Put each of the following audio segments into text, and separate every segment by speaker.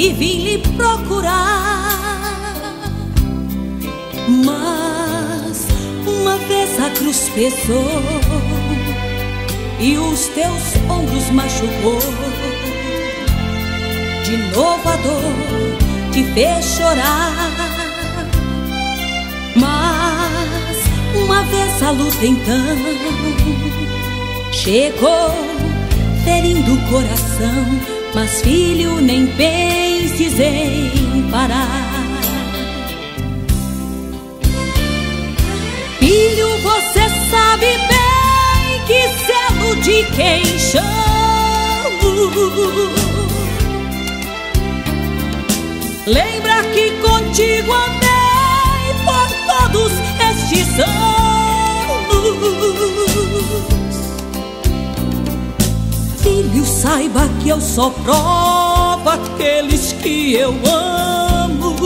Speaker 1: e vim lhe procurar. Mas uma vez a cruz pesou e os teus ombros machucou. De novo a dor te fez chorar. Mas uma vez a luta então chegou, ferindo o coração. Mas filho, nem penses em parar. Filho, você sabe bem que selo de quem chamo. Lembra que contigo andei todos estes anos. Filho, saiba que eu só provo aqueles que eu amo.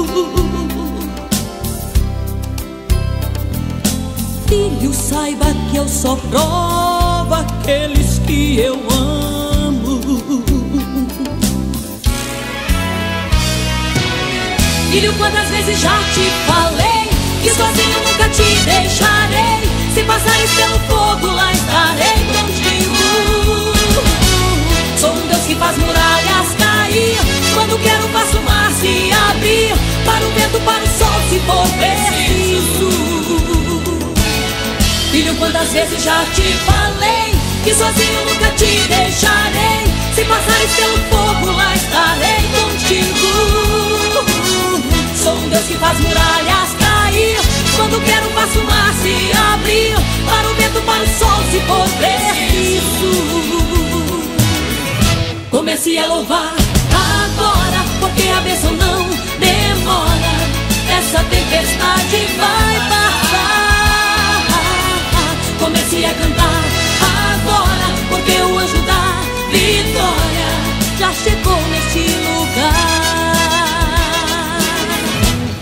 Speaker 1: Filho, saiba que eu só provo aqueles que eu amo. Filho, quantas vezes já te falei? Que sozinho nunca te deixarei Se passares pelo fogo lá estarei contigo que faz muralhas cair. Quando quero faço o mar se abrir Para o vento, para o sol se for preciso. Filho, quantas vezes já te falei Que sozinho nunca te deixarei. Se passares pelo fogo lá estarei contigo. Sou um Deus que faz muralhas cair. Quando quero faço o mar se abrir Para o vento, para o sol se for preciso Comece a louvar agora Porque a bênção não demora Essa tempestade vai passar Comece a cantar agora Porque o anjo da vitória Já chegou neste lugar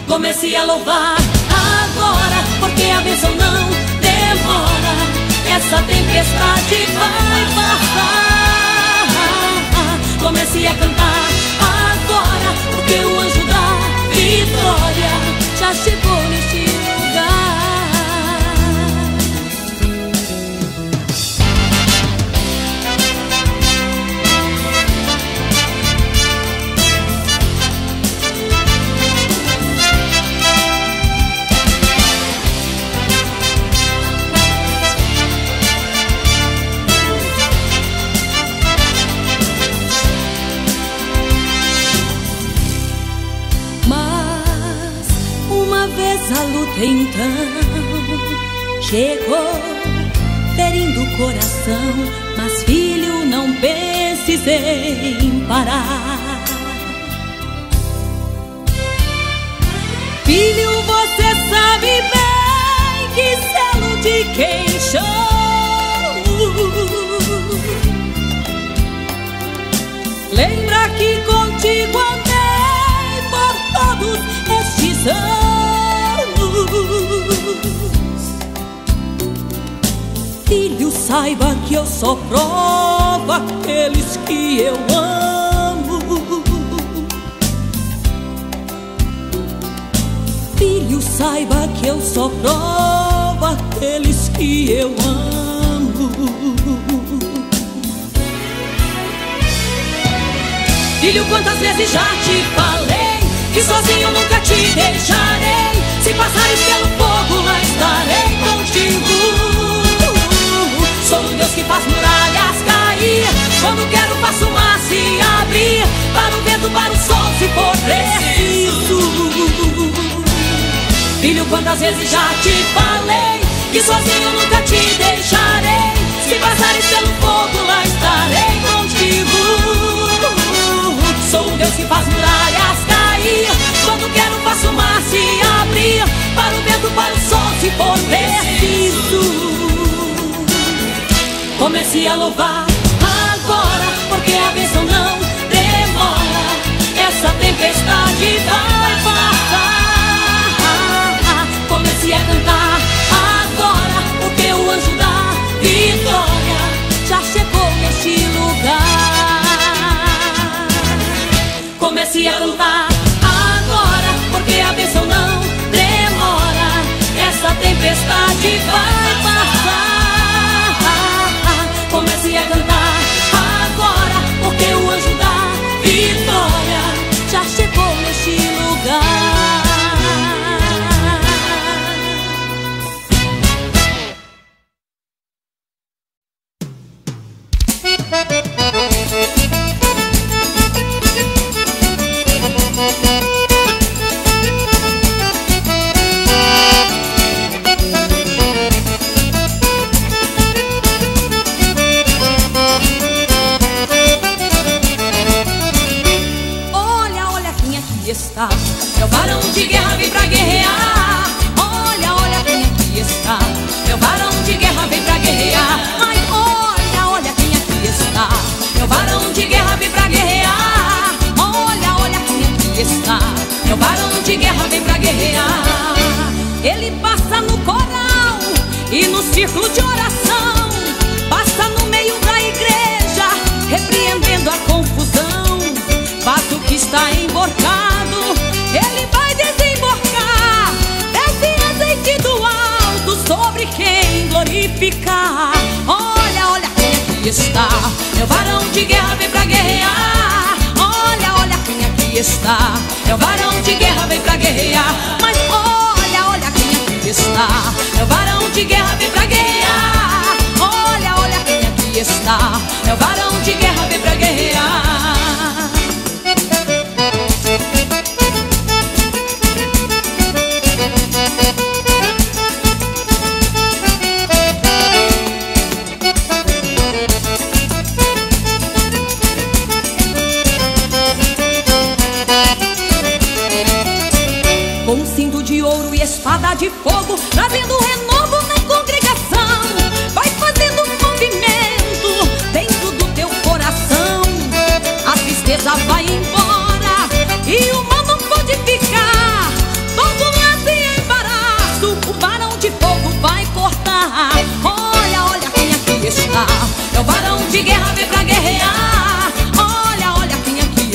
Speaker 1: Comece a louvar agora, porque a bênção não demora. Essa tempestade vai passar. Comece a cantar agora, porque o anjo da vitória já chegou neste a luta então chegou, ferindo o coração. Mas filho, não penses em parar. Filho, você sabe bem que selo de quem chamo. Lembra que contigo andei por todos estes anos. Filho, saiba que eu só provo aqueles que eu amo. Filho, saiba que eu só provo aqueles que eu amo. Filho, quantas vezes já te falei que sozinho nunca te deixarei. Se passares pelo fogo, lá estarei contigo. Sou um Deus que faz muralhas cair. Quando quero, faço o mar se abrir. Para o vento, para o sol, se for preciso. Filho, quantas vezes já te falei que sozinho nunca te deixarei. Se passares pelo se for preciso. Comece a louvar agora, porque a bênção não demora. Essa tempestade vai tempestade vai. está. É o varão de guerra, vem pra guerrear. Olha, olha quem aqui está. É o varão de guerra, vem pra guerrear. Mas olha, olha quem aqui está. É o varão de guerra, vem pra guerrear. Olha, olha quem aqui está. É o varão de guerra, vem pra guerrear.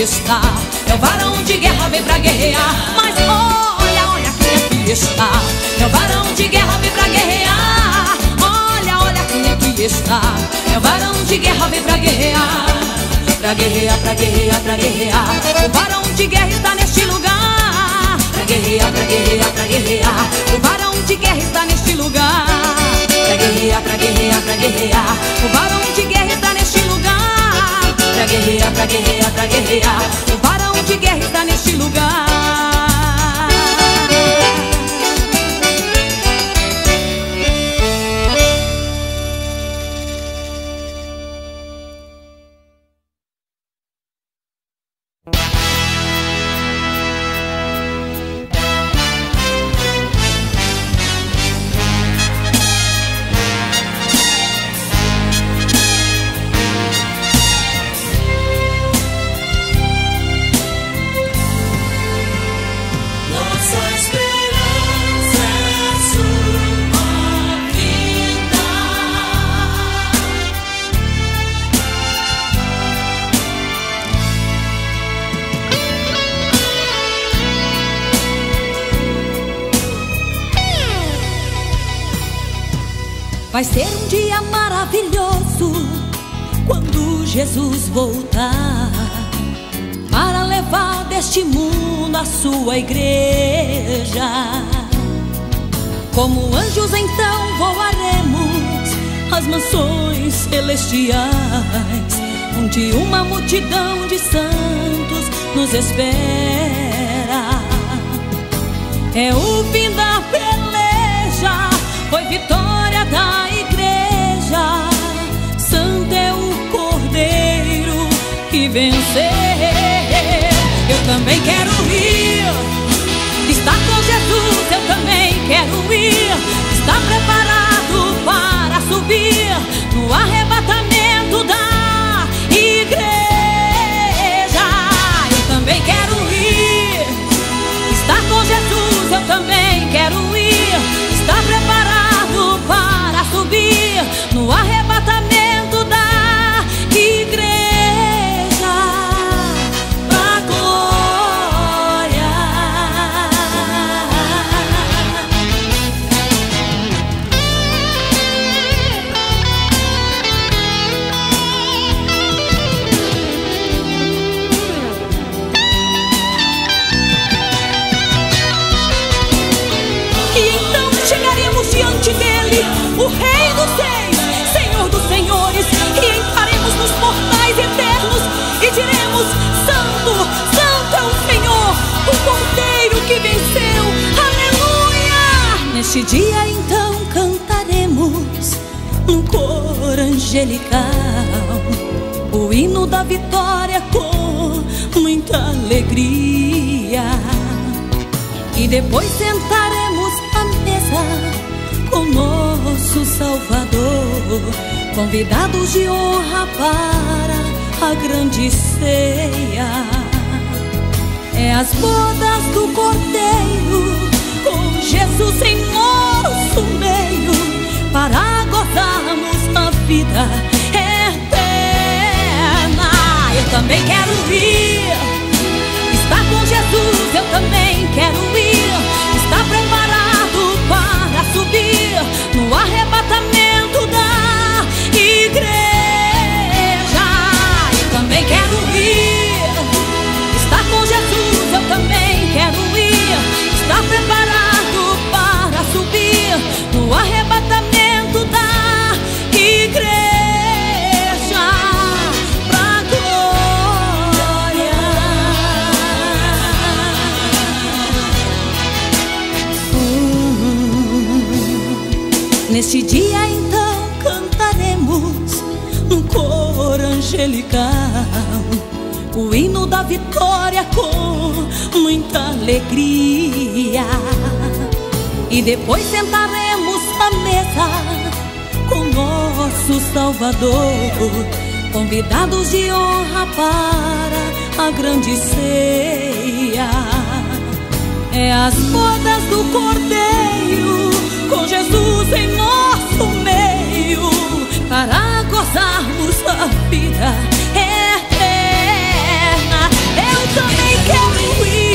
Speaker 1: está. É o varão de guerra, vem pra guerrear. Mas olha, olha quem é aqui está. É o varão de guerra, vem pra guerrear. Olha, olha quem é aqui está. É o varão de guerra, vem pra guerrear. Pra guerrear, pra guerrear, pra guerrear. O varão de guerra está neste lugar. Pra guerrear, pra guerrear, pra guerrear. O varão de guerra está neste lugar. Pra guerrear, pra guerrear, pra guerrear. O varão de guerreira, pra guerreira, pra guerrear. Um varão de guerra está neste lugar. Vai ser um dia maravilhoso quando Jesus voltar para levar deste mundo a sua igreja. Como anjos então voaremos às mansões celestiais, onde uma multidão de santos nos espera. É o fim da peleja, foi vitória da vencer. Eu também quero ir, estar com Jesus. Eu também quero ir, estar pra o hino da vitória com muita alegria. E depois sentaremos à mesa com nosso Salvador, convidados de honra para a grande ceia. É as bodas do Cordeiro com Jesus em nosso meio para gozarmos a vida também quero ir, estar com Jesus. Eu também quero ir, estar preparado para subir no arrebatamento Neste dia então cantaremos um cor angelical o hino da vitória com muita alegria. E depois sentaremos à mesa com nosso Salvador, convidados de honra para a grande ceia. É as bodas do Cordeiro, com Jesus em nosso meio, para gozarmos a vida eterna. Eu também quero ir,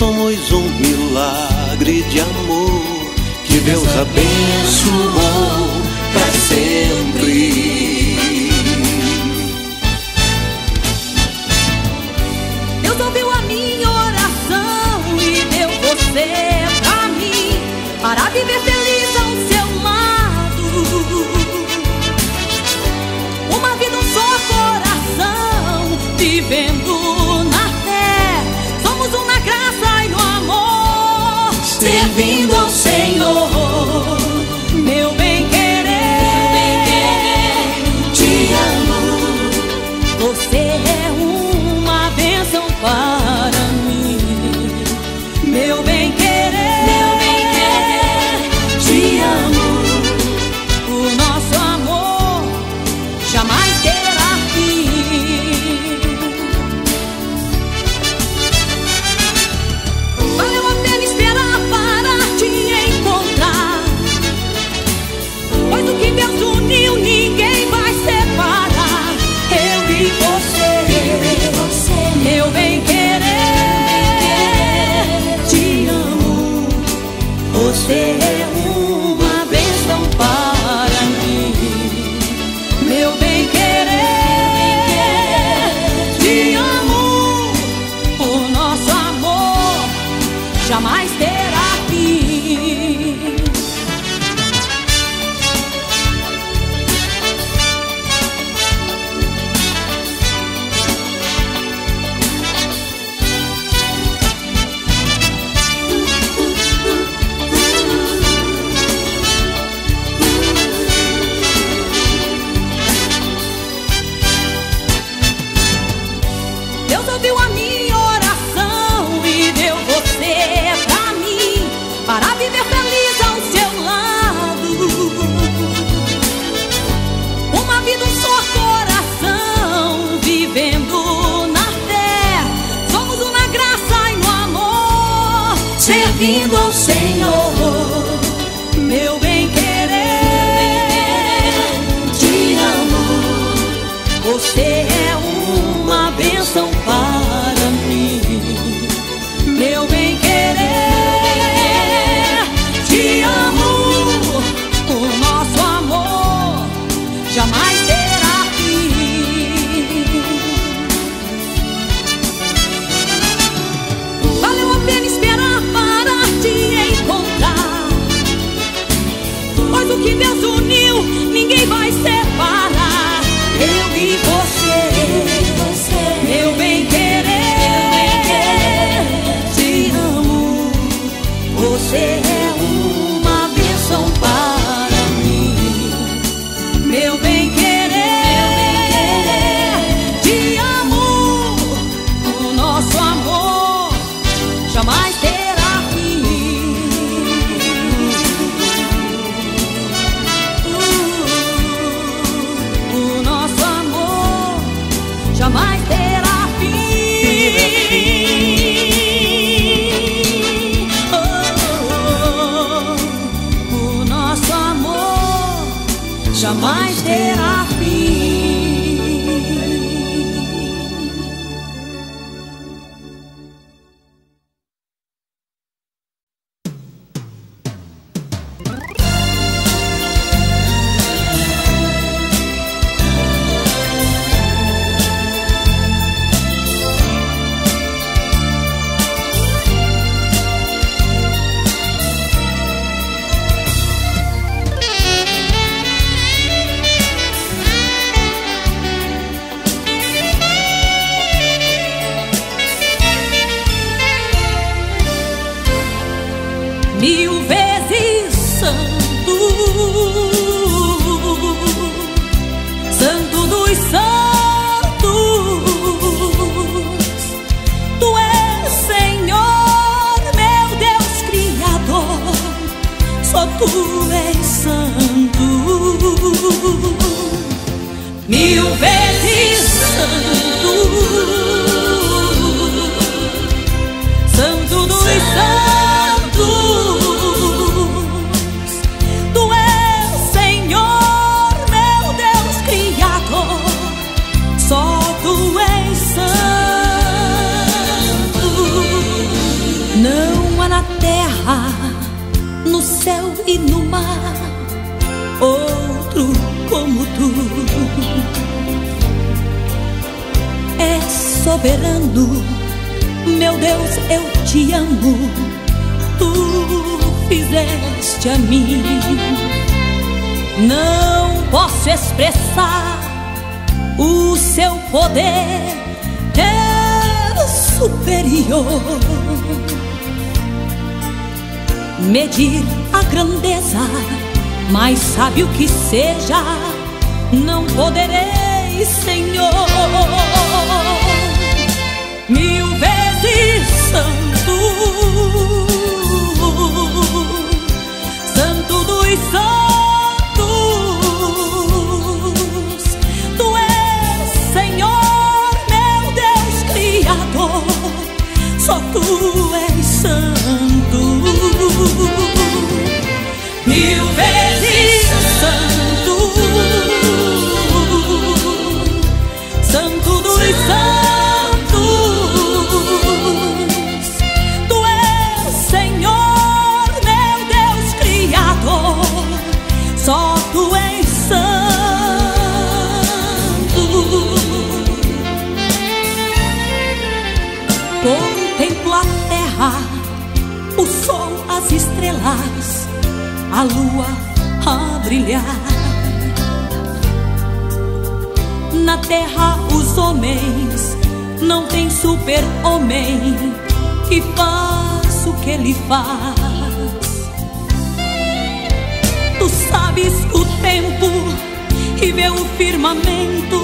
Speaker 1: somos um
Speaker 2: milagre de amor que Deus abençoou para sempre. Deus ouviu a minha oração e deu você pra mim para viver feliz ao seu lado. Uma
Speaker 1: vida, um só coração, vivendo servindo ouviu a minha oração e deu você pra mim para viver feliz ao seu lado. Uma vida, um só coração, vivendo na terra. Somos uma graça e no amor, servindo ao Senhor. Yeah. céu e no mar, outro como tu. É soberano, meu Deus, eu te amo, tu fizeste a mim. Não posso expressar o seu poder, é superior medir a grandeza, mas sabe o que seja, não poderei, Senhor. Mil vezes são a lua a brilhar. Na terra os homens não tem super-homem que faça o que ele faz. Tu sabes o tempo e vê o firmamento,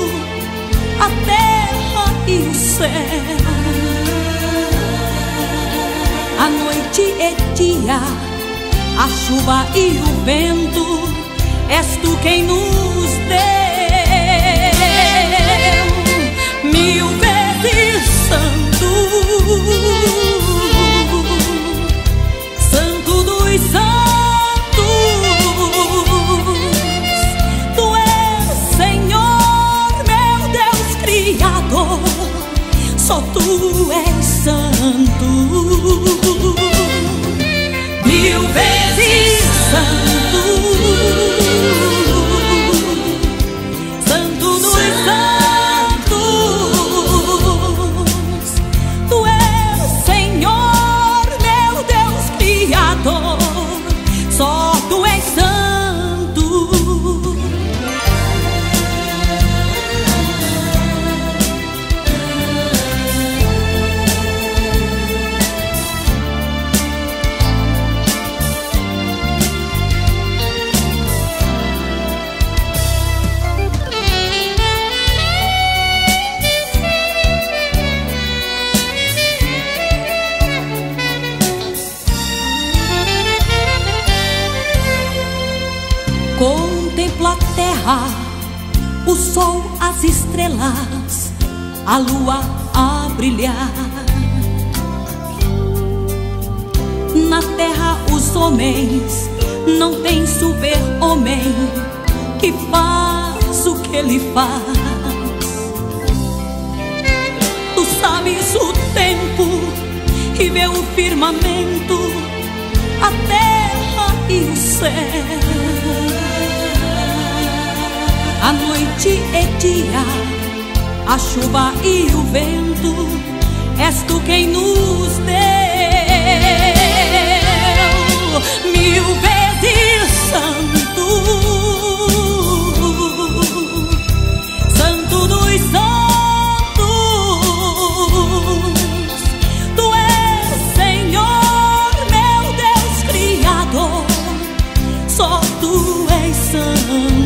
Speaker 1: a terra e o céu. A noite é dia, a chuva e o vento, és tu quem nos deu. Mil vezes santo, santo dos santos, tu és Senhor, meu Deus Criador, só tu és santo. Mil vezes santo. Não tem super-homem que faz o que ele faz. Tu sabes o tempo e vê o firmamento, a terra e o céu. A noite é dia, a chuva e o vento, és tu quem nos deu. Mil vezes só tu és santo.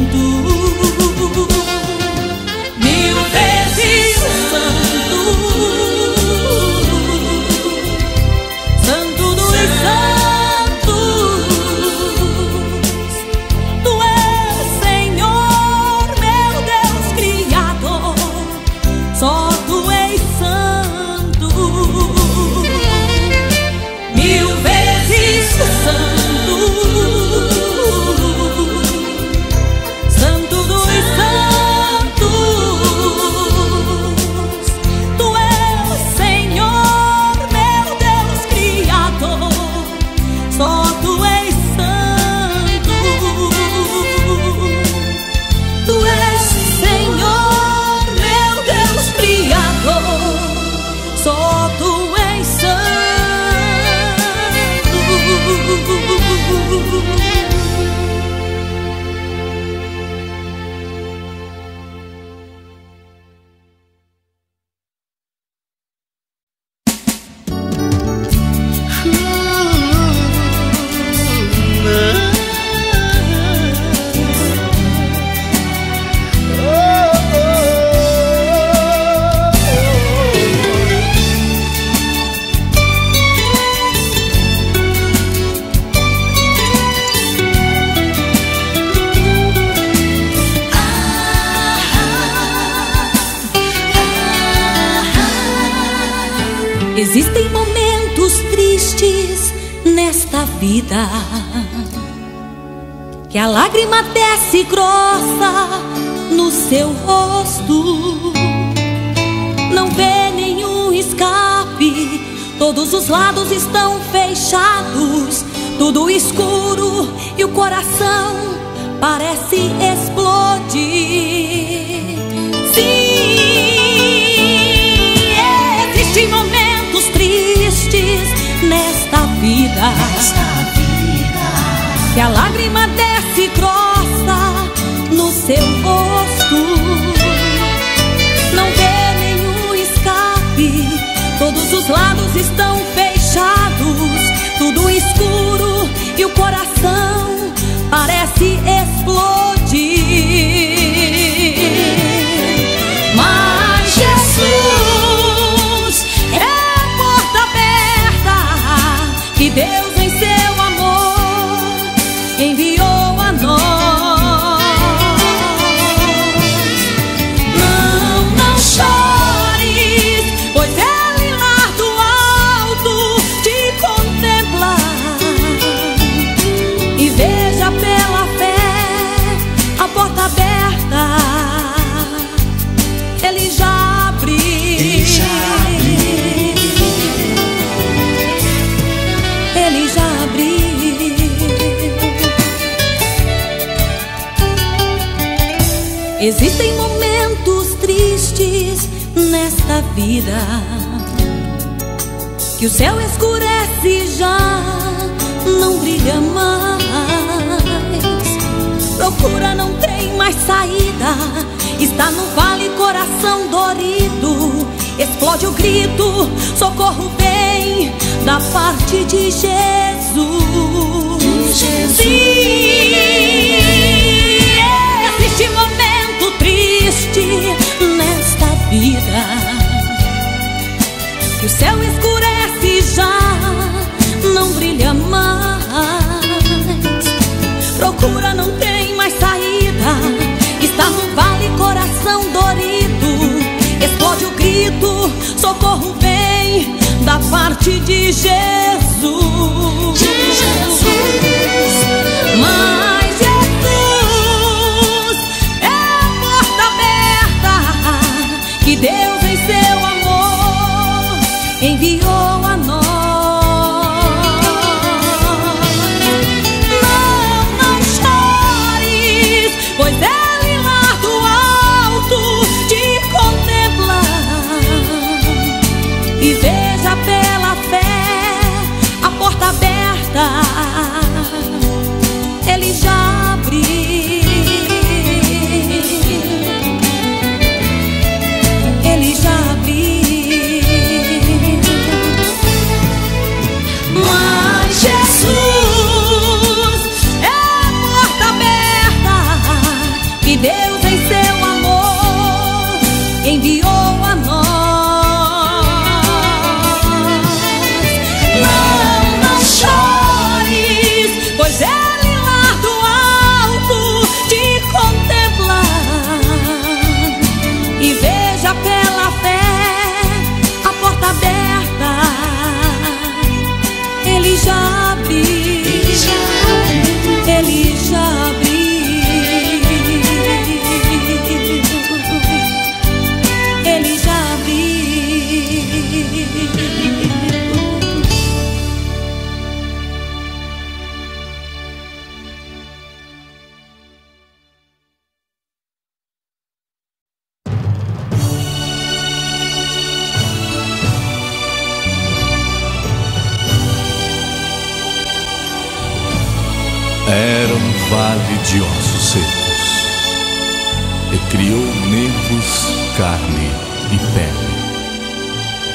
Speaker 1: Existem momentos tristes nesta vida que a lágrima desce grossa no seu rosto. Não vê nenhum escape, todos os lados estão fechados, tudo escuro e o coração parece explodir. Tristes nesta vida. Que a lágrima desce grossa no seu rosto, não vê nenhum escape. Todos os lados estão fechados, tudo escuro e o coração parece Existem momentos tristes nesta vida que o céu escurece e já não brilha mais. Procura não tem mais saída, está no vale coração dorido. Explode o grito, socorro vem da parte de Jesus. Jesus. Triste nesta vida que o céu escurece já não brilha mais. Procura, não tem mais saída. Está no vale, coração dorido. Explode o grito, socorro vem da parte de Jesus. De Jesus. Mas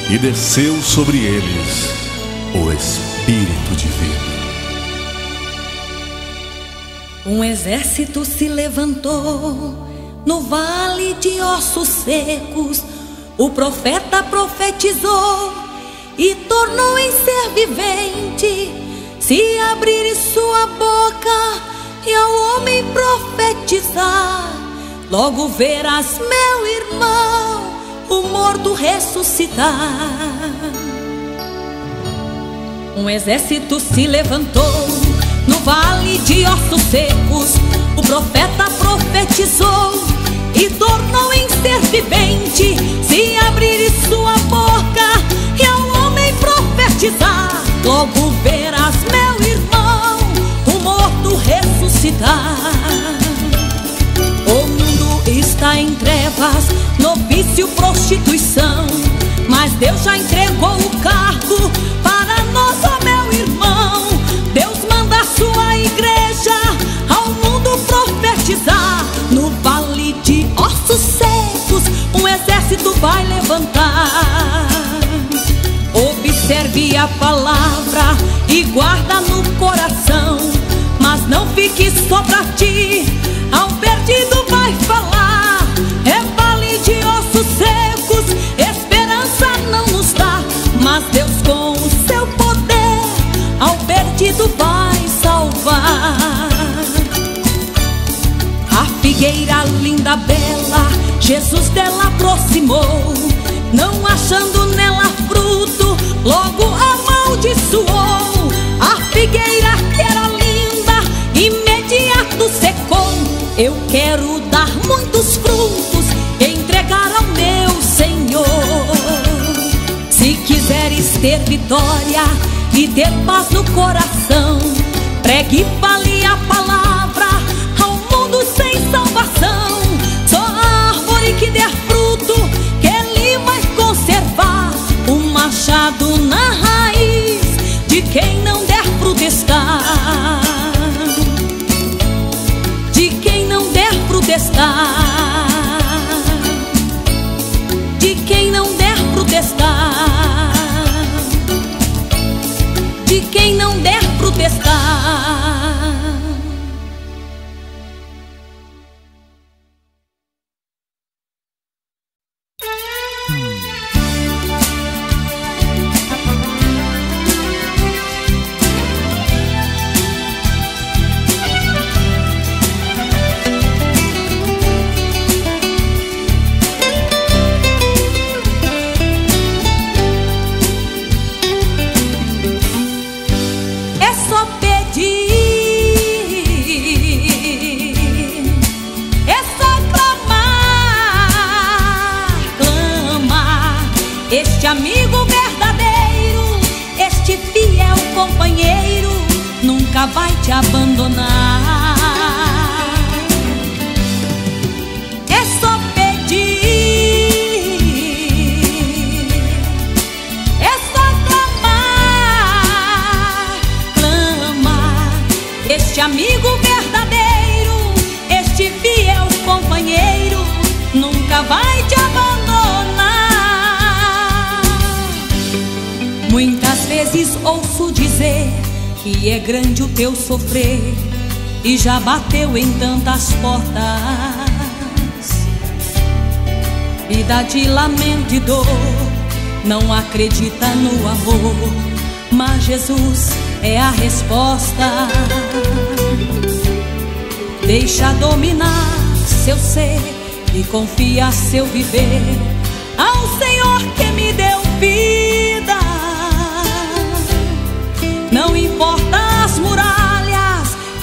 Speaker 1: e
Speaker 3: desceu sobre eles o Espírito Divino.
Speaker 1: Um exército se levantou no vale de ossos secos. O profeta profetizou e tornou em ser vivente. Se abrir sua boca e ao homem profetizar, logo verás, meu irmão o morto ressuscitar. Um exército se levantou no vale de ossos secos. O profeta profetizou e tornou em ser vivente. Se abrir sua boca e ao homem profetizar, Logo verás, meu irmão, o morto ressuscitar. O mundo está em trevas, no vício, prostituição. Mas Deus já entregou o cargo para nós, ó meu irmão. Deus manda a sua igreja ao mundo profetizar. No vale de ossos secos, um exército vai levantar guarda no coração, mas não fique só pra ti. Ao perdido vai falar, é vale de ossos secos, esperança não nos dá, mas Deus com o seu poder ao perdido vai salvar. A figueira linda, bela, Jesus dela aproximou, não achando nela fruto, logo amaldiçoou. A figueira que era linda, imediato secou. Eu quero dar muitos frutos, entregar ao meu Senhor. Se quiseres ter vitória e ter paz no coração, pregue e fale a palavra De quem não der está. De quem não der fruto grande o teu sofrer e já bateu em tantas portas. Vida de lamento e dor, não acredita no amor, mas Jesus é a resposta. Deixa dominar seu ser e confia seu viver ao Senhor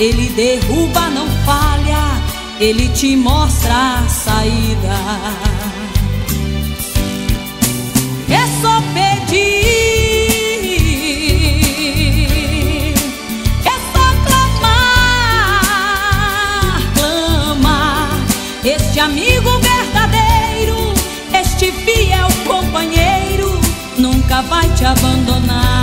Speaker 1: Ele derruba, não falha, Ele te mostra a saída. É só pedir, é só clamar, clamar. Este amigo verdadeiro, este fiel companheiro, nunca vai te abandonar.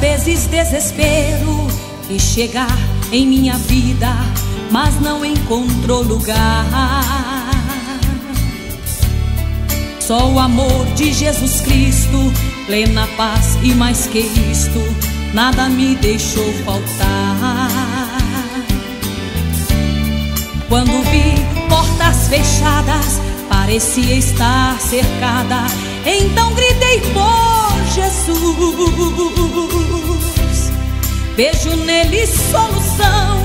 Speaker 1: Vezes desespero e chegar em minha vida, mas não encontrou lugar. Só o amor de Jesus Cristo, plena paz e mais que isto, nada me deixou faltar. Quando vi portas fechadas, parecia estar cercada. Então gritei por Jesus. Vejo nele solução,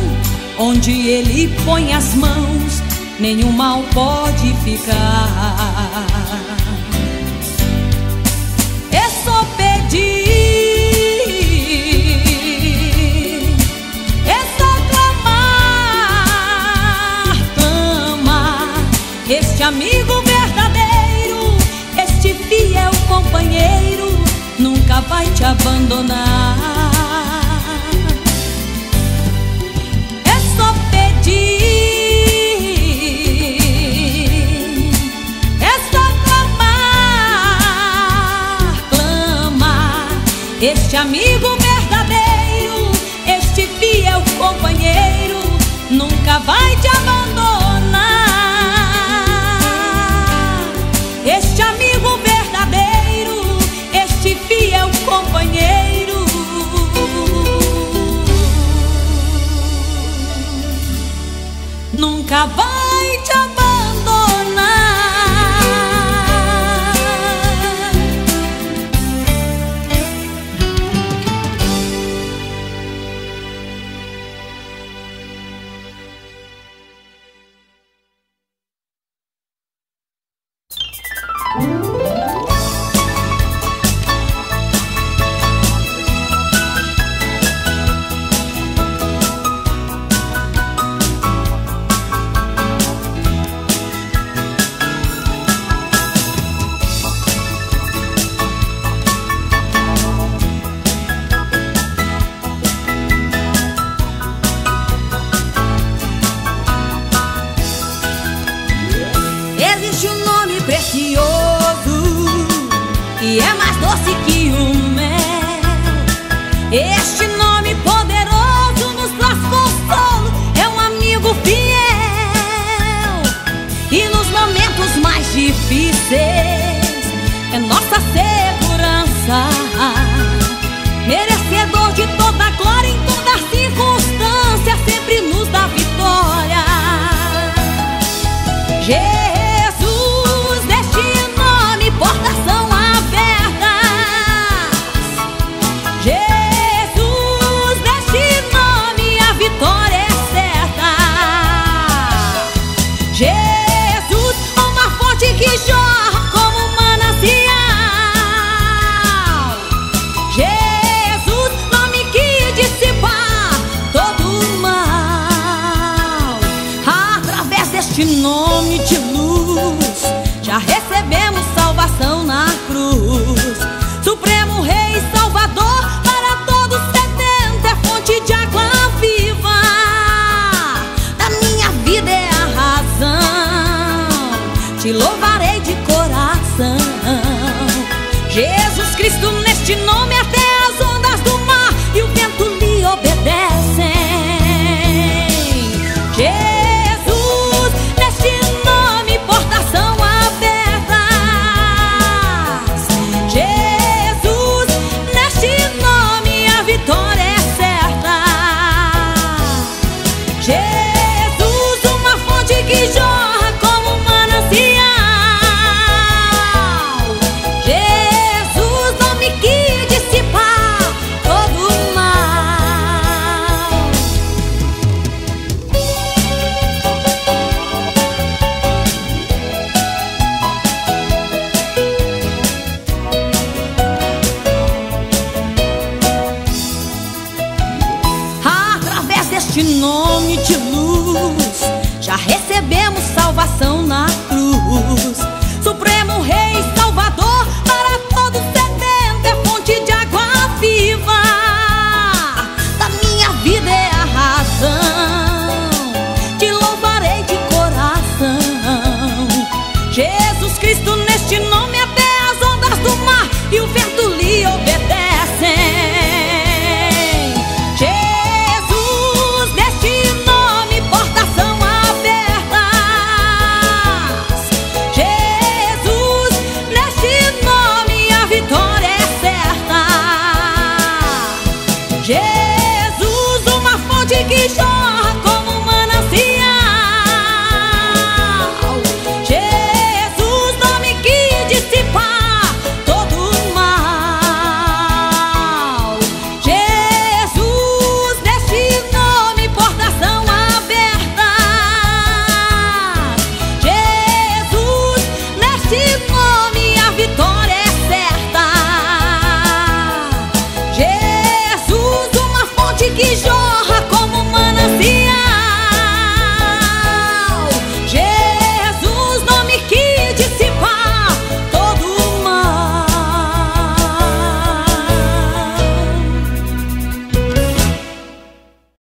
Speaker 1: onde ele põe as mãos, nenhum mal pode ficar. É só pedir, é só clamar, clama este amigo verdadeiro, este fiel companheiro nunca vai te abandonar. É só pedir, é só clamar, clamar. Este amigo verdadeiro, este fiel companheiro, nunca vai te acabou. Jesus.